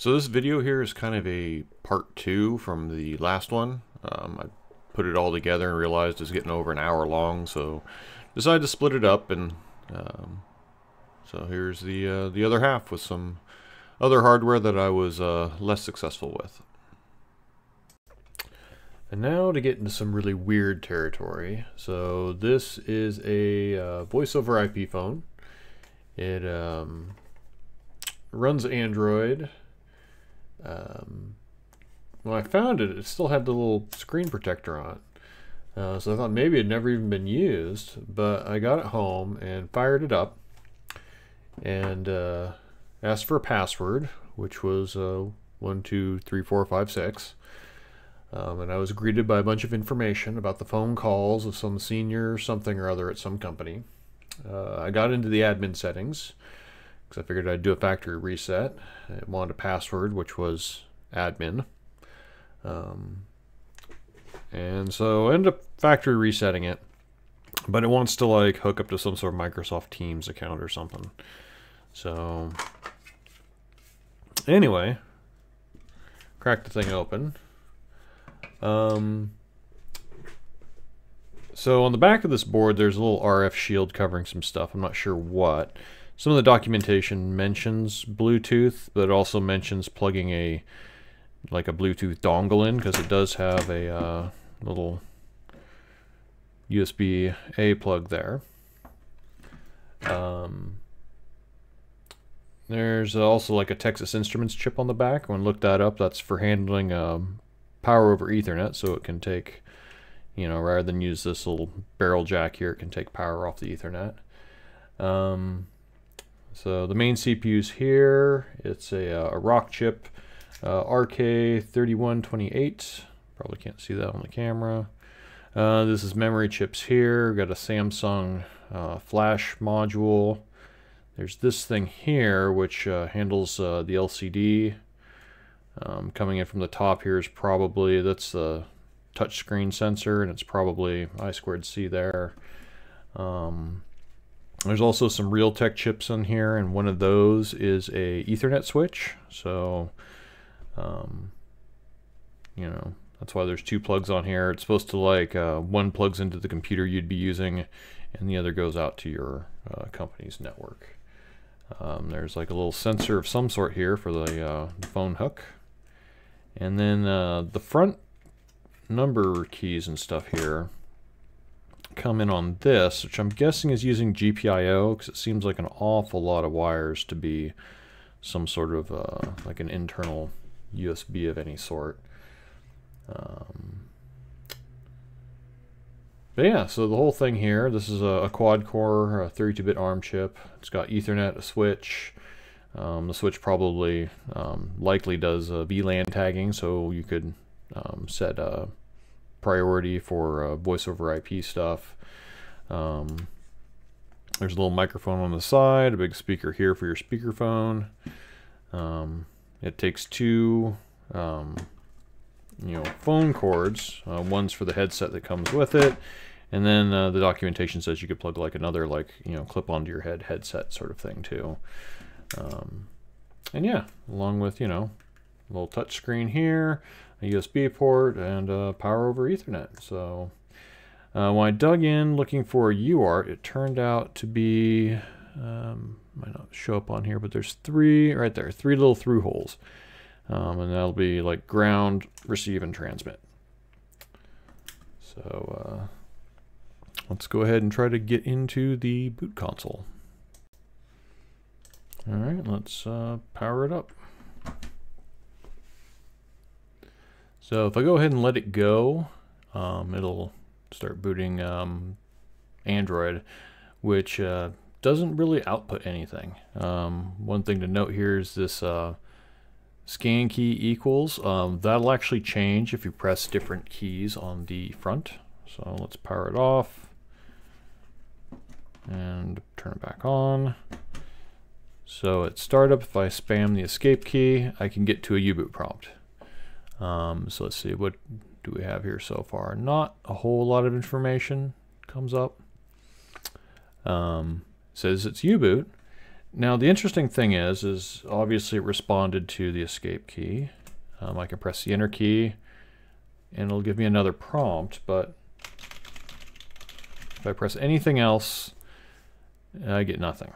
So this video here is kind of a part two from the last one. Um, I put it all together and realized it's getting over an hour long, so decided to split it up. And um, so here's the uh, the other half with some other hardware that I was uh, less successful with. And now to get into some really weird territory. So this is a uh, voice over IP phone. It um, runs Android. Um, when I found it, it still had the little screen protector on. Uh, so I thought maybe it had never even been used, but I got it home and fired it up and uh, asked for a password, which was uh, one, two, three, four, five, six. Um, and I was greeted by a bunch of information about the phone calls of some senior something or other at some company. Uh, I got into the admin settings because I figured I'd do a factory reset. It wanted a password, which was admin. Um, and so I ended up factory resetting it. But it wants to like hook up to some sort of Microsoft Teams account or something. So anyway, crack the thing open. Um, so on the back of this board, there's a little RF shield covering some stuff. I'm not sure what. Some of the documentation mentions Bluetooth, but it also mentions plugging a like a Bluetooth dongle in because it does have a uh, little USB A plug there. Um, there's also like a Texas Instruments chip on the back. When looked that up, that's for handling um, power over Ethernet, so it can take, you know, rather than use this little barrel jack here, it can take power off the Ethernet. Um, so the main CPU's here. It's a, uh, a Rockchip uh, RK3128. Probably can't see that on the camera. Uh, this is memory chips here. Got a Samsung uh, flash module. There's this thing here which uh, handles uh, the LCD. Um, coming in from the top here is probably, that's the touchscreen sensor and it's probably I squared C there. Um, there's also some Realtek chips in here, and one of those is a Ethernet switch. So, um, you know, that's why there's two plugs on here. It's supposed to like uh, one plugs into the computer you'd be using, and the other goes out to your uh, company's network. Um, there's like a little sensor of some sort here for the uh, phone hook. And then uh, the front number keys and stuff here come in on this, which I'm guessing is using GPIO because it seems like an awful lot of wires to be some sort of uh, like an internal USB of any sort. Um, but yeah, so the whole thing here, this is a, a quad-core a 32-bit ARM chip. It's got Ethernet, a switch. Um, the switch probably um, likely does uh, VLAN tagging, so you could um, set a priority for uh, voice over IP stuff. Um, there's a little microphone on the side, a big speaker here for your speakerphone. Um, it takes two, um, you know, phone cords. Uh, one's for the headset that comes with it, and then uh, the documentation says you could plug like another, like you know, clip onto your head headset sort of thing too. Um, and yeah, along with you know, a little touch screen here, a USB port, and uh, power over Ethernet. So uh, when I dug in looking for a UART, it turned out to be, um, might not show up on here, but there's three right there, three little through holes. Um, and that'll be like ground, receive, and transmit. So uh, let's go ahead and try to get into the boot console. All right, let's uh, power it up. So if I go ahead and let it go, um, it'll start booting um, Android, which uh, doesn't really output anything. Um, one thing to note here is this uh, scan key equals. Um, that'll actually change if you press different keys on the front. So let's power it off and turn it back on. So at startup, if I spam the escape key, I can get to a U-boot prompt. Um, so let's see, what do we have here so far? Not a whole lot of information comes up. Um, says it's U-boot. Now the interesting thing is, is obviously it responded to the escape key. Um, I can press the enter key and it'll give me another prompt, but if I press anything else, I get nothing.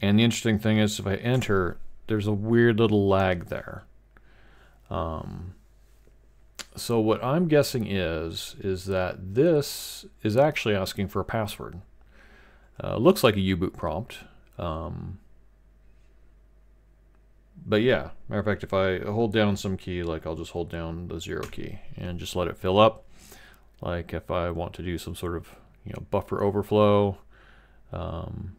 And the interesting thing is if I enter, there's a weird little lag there. Um, so what I'm guessing is, is that this is actually asking for a password. Uh, looks like a U-boot prompt. Um, but yeah, matter of fact, if I hold down some key, like I'll just hold down the zero key and just let it fill up. Like if I want to do some sort of, you know, buffer overflow, um,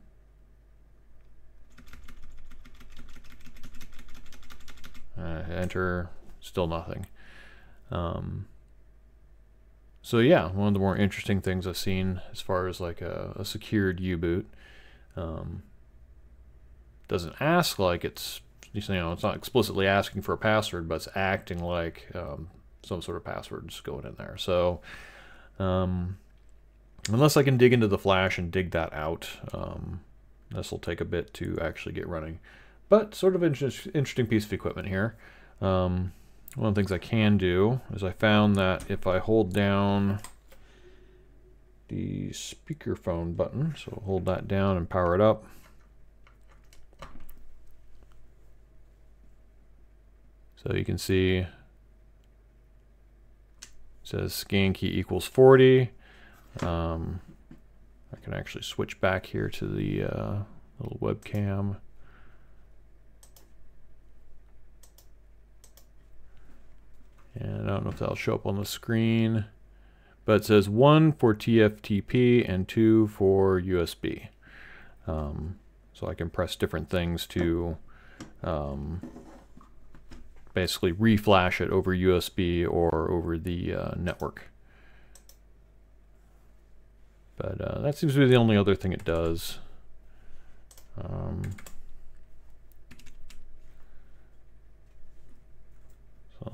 enter, still nothing. Um, so yeah, one of the more interesting things I've seen as far as like a, a secured U-boot. Um, doesn't ask like it's you know it's not explicitly asking for a password, but it's acting like um, some sort of password's going in there. So um, unless I can dig into the flash and dig that out, um, this will take a bit to actually get running. But sort of inter interesting piece of equipment here. Um, one of the things I can do is I found that if I hold down the speakerphone button, so hold that down and power it up, So you can see it says scan key equals 40. Um, I can actually switch back here to the uh, little webcam. And I don't know if that'll show up on the screen, but it says one for TFTP and two for USB. Um, so I can press different things to um, basically reflash it over USB or over the uh, network. But uh, that seems to be the only other thing it does. Um,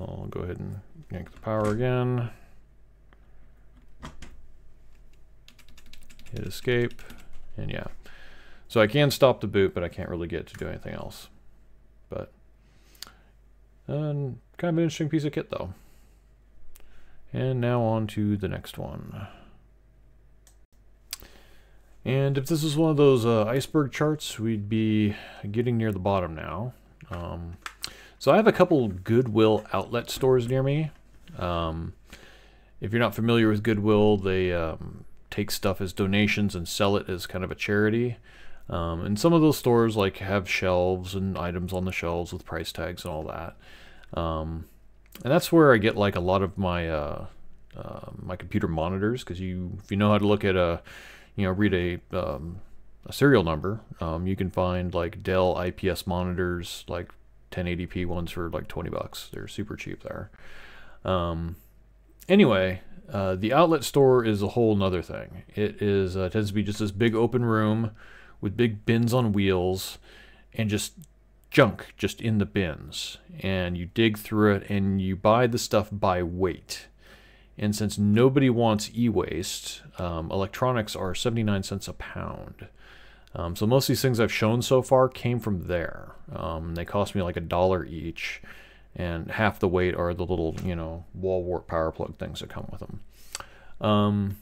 I'll go ahead and yank the power again. Hit escape, and yeah. So I can stop the boot, but I can't really get to do anything else. But and kind of an interesting piece of kit though. And now on to the next one. And if this is one of those uh, iceberg charts, we'd be getting near the bottom now. Um, so I have a couple Goodwill outlet stores near me. Um, if you're not familiar with Goodwill, they um, take stuff as donations and sell it as kind of a charity. Um, and some of those stores like have shelves and items on the shelves with price tags and all that. Um, and that's where I get like a lot of my uh, uh, my computer monitors because you if you know how to look at a you know read a um, a serial number, um, you can find like Dell IPS monitors like 1080p ones for like 20 bucks. They're super cheap there. Um, anyway, uh, the outlet store is a whole nother thing. It is uh, tends to be just this big open room with big bins on wheels and just junk just in the bins. And you dig through it and you buy the stuff by weight. And since nobody wants e-waste, um, electronics are 79 cents a pound. Um, so most of these things I've shown so far came from there. Um, they cost me like a dollar each, and half the weight are the little, you know, wall wart power plug things that come with them. Um,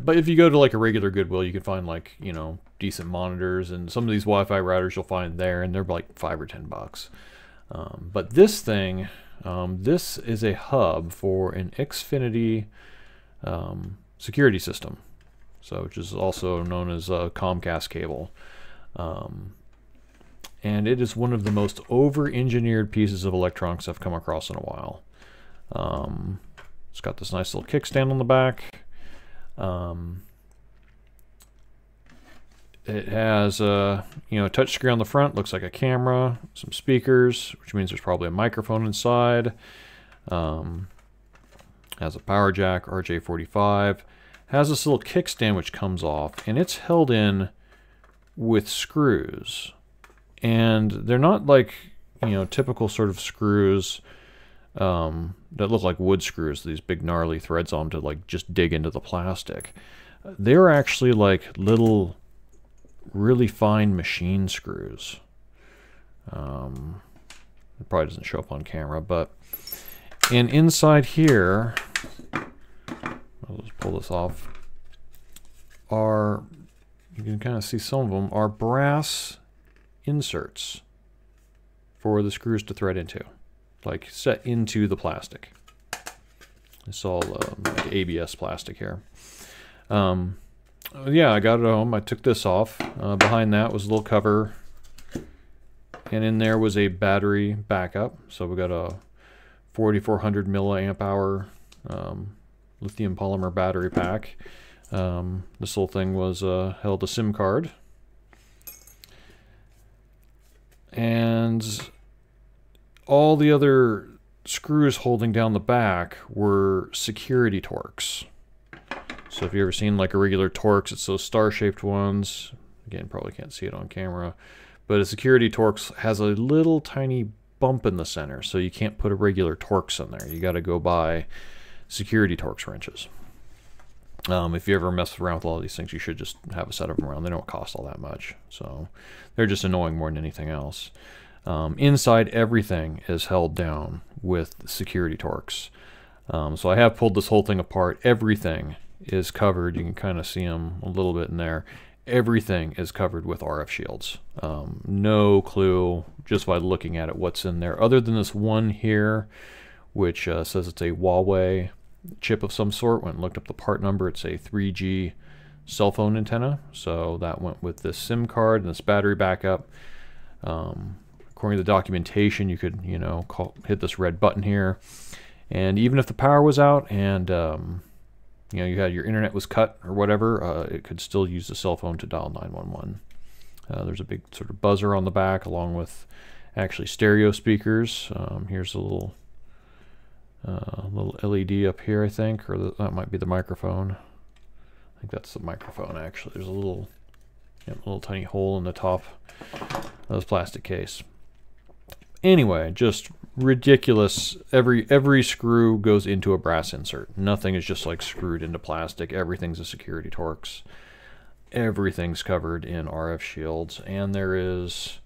but if you go to like a regular Goodwill, you can find like, you know, decent monitors and some of these Wi-Fi routers you'll find there and they're like five or ten bucks. Um, but this thing, um, this is a hub for an Xfinity um, security system, so which is also known as a Comcast cable. Um, and it is one of the most over-engineered pieces of electronics I've come across in a while. Um, it's got this nice little kickstand on the back. Um, it has a you know a touch screen on the front, looks like a camera, some speakers, which means there's probably a microphone inside. Um, has a power jack, RJ45. Has this little kickstand which comes off, and it's held in with screws. And they're not like you know typical sort of screws um, that look like wood screws, these big gnarly threads on them to like just dig into the plastic. They're actually like little really fine machine screws. Um, it probably doesn't show up on camera, but and inside here, I'll just pull this off, are, you can kind of see some of them, are brass inserts for the screws to thread into, like set into the plastic. It's all um, like ABS plastic here. Um, yeah, I got it home. I took this off. Uh, behind that was a little cover. And in there was a battery backup. So we got a 4400 milliamp hour um, lithium polymer battery pack. Um, this little thing was uh, held a SIM card. And all the other screws holding down the back were security Torx. So if you've ever seen like a regular Torx, it's those star-shaped ones. Again, probably can't see it on camera. But a security Torx has a little tiny bump in the center, so you can't put a regular Torx in there. You got to go buy security Torx wrenches. Um, if you ever mess around with all these things, you should just have a set of them around. They don't cost all that much. So they're just annoying more than anything else. Um, inside, everything is held down with security Torx. Um, so I have pulled this whole thing apart. Everything is covered. You can kind of see them a little bit in there. Everything is covered with RF shields. Um, no clue just by looking at it what's in there, other than this one here, which uh, says it's a Huawei chip of some sort. Went and looked up the part number. It's a 3G cell phone antenna. So that went with this SIM card and this battery backup. Um, according to the documentation, you could, you know, call, hit this red button here. And even if the power was out and, um, you know, you had your internet was cut or whatever, uh, it could still use the cell phone to dial 911. Uh, there's a big sort of buzzer on the back along with actually stereo speakers. Um, here's a little uh, little LED up here, I think, or the, that might be the microphone. I think that's the microphone, actually. There's a little, yep, little tiny hole in the top of this plastic case. Anyway, just ridiculous. Every every screw goes into a brass insert. Nothing is just like screwed into plastic. Everything's a security Torx. Everything's covered in RF shields, and there is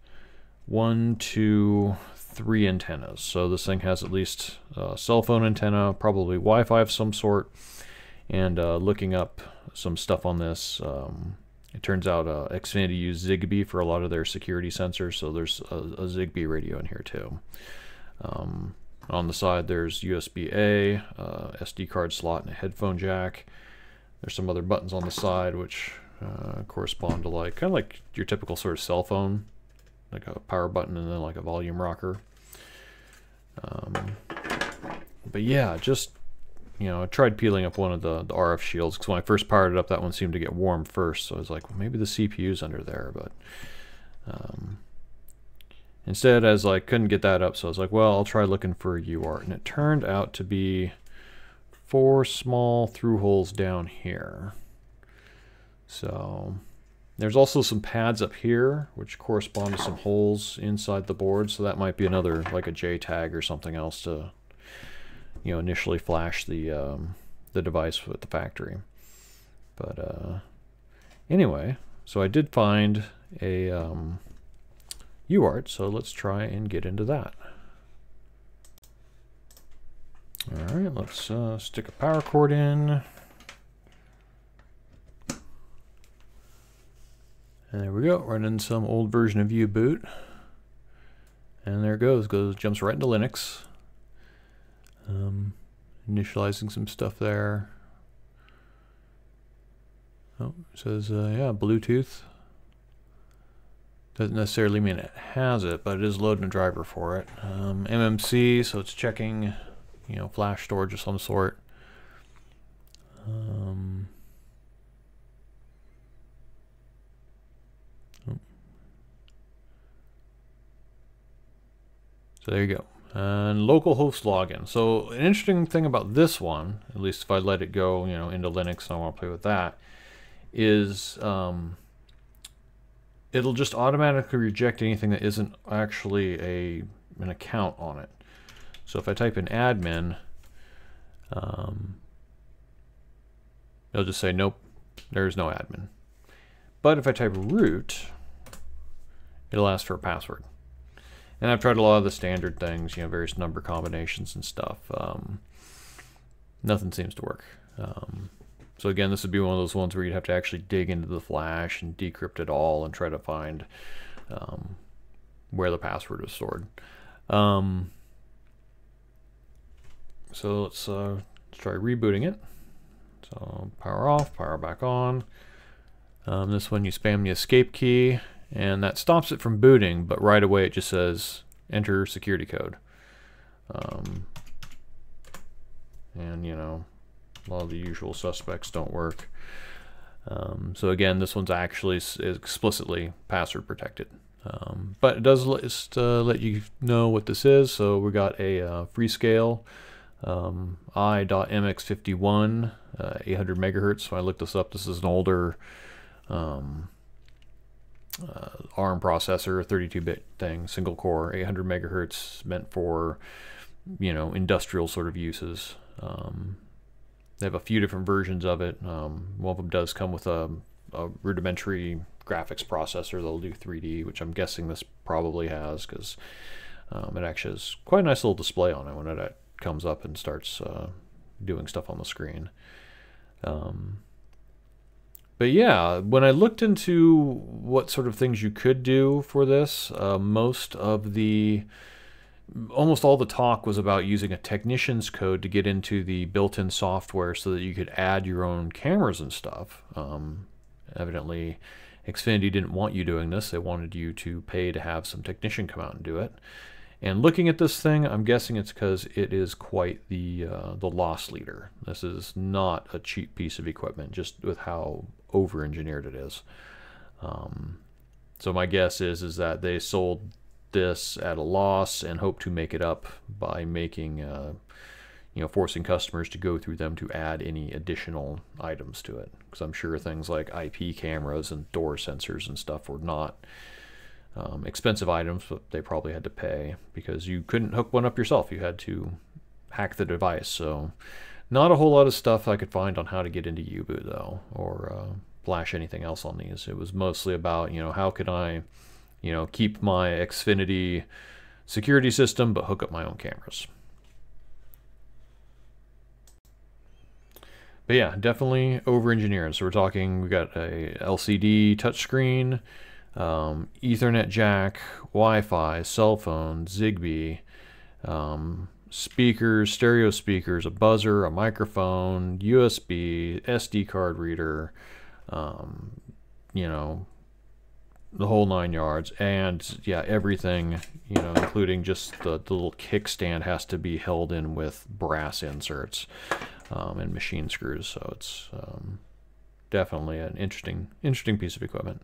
one, two, three antennas. So this thing has at least a cell phone antenna, probably Wi-Fi of some sort. And uh, looking up some stuff on this, um, it turns out uh, Xfinity used Zigbee for a lot of their security sensors, so there's a, a Zigbee radio in here too. Um, on the side there's USB-A, uh, SD card slot, and a headphone jack. There's some other buttons on the side which uh, correspond to like kind of like your typical sort of cell phone, like a power button and then like a volume rocker. Um, but yeah, just you know, I tried peeling up one of the, the RF shields because when I first powered it up, that one seemed to get warm first. So I was like, well, maybe the CPU's under there, but um, instead, as I couldn't get that up, so I was like, well, I'll try looking for a UART, and it turned out to be four small through holes down here. So there's also some pads up here, which correspond to some holes inside the board, so that might be another, like a JTAG or something else to, you know, initially flash the, um, the device with the factory. But, uh, anyway, so I did find a, um, UART, so let's try and get into that. Alright, let's uh, stick a power cord in. And there we go, running some old version of U-Boot. And there it goes, goes jumps right into Linux. Um, initializing some stuff there. Oh, says, uh, yeah, Bluetooth. Doesn't necessarily mean it has it, but it is loading a driver for it. Um, MMC, so it's checking, you know, flash storage of some sort. Um, So there you go. And localhost login. So an interesting thing about this one, at least if I let it go, you know, into Linux and I want to play with that, is um, it'll just automatically reject anything that isn't actually a an account on it. So if I type in admin, um, it'll just say nope, there's no admin. but if I type root, it'll ask for a password. And I've tried a lot of the standard things, you know, various number combinations and stuff. Um, nothing seems to work. Um, so again, this would be one of those ones where you'd have to actually dig into the flash and decrypt it all and try to find um, where the password was stored. Um, so let's, uh, let's try rebooting it. So power off, power back on. Um, this one you spam the escape key and that stops it from booting, but right away it just says enter security code. Um, and you know, a lot of the usual suspects don't work. Um, so again, this one's actually explicitly password protected. Um, but it does list, uh, let you know what this is. So we got a uh, Freescale um, i.mx51, uh, 800 megahertz. So I looked this up. This is an older um, uh, ARM processor, 32-bit thing, single core, 800 megahertz, meant for you know industrial sort of uses. Um, they have a few different versions of it. Um, one of them does come with a, a, rudimentary graphics processor that'll do 3D, which I'm guessing this probably has because um, it actually has quite a nice little display on it when it comes up and starts uh, doing stuff on the screen. Um, but yeah, when I looked into what sort of things you could do for this, uh, most of the, almost all the talk was about using a technician's code to get into the built-in software so that you could add your own cameras and stuff. Um, evidently, Xfinity didn't want you doing this. They wanted you to pay to have some technician come out and do it. And looking at this thing, I'm guessing it's because it is quite the uh, the loss leader. This is not a cheap piece of equipment, just with how over-engineered it is. Um, so my guess is is that they sold this at a loss and hope to make it up by making, uh, you know, forcing customers to go through them to add any additional items to it. Because I'm sure things like IP cameras and door sensors and stuff were not um, expensive items, but they probably had to pay because you couldn't hook one up yourself. You had to hack the device. So not a whole lot of stuff I could find on how to get into U-boot though, or uh, flash anything else on these. It was mostly about, you know, how could I, you know, keep my Xfinity security system but hook up my own cameras. But yeah, definitely over engineering. So we're talking, we got a LCD touchscreen, um, Ethernet jack, Wi-Fi, cell phone, Zigbee, um, speakers, stereo speakers, a buzzer, a microphone, USB, SD card reader, um, you know, the whole nine yards. And yeah, everything, you know, including just the, the little kickstand has to be held in with brass inserts um, and machine screws. So it's um, definitely an interesting, interesting piece of equipment.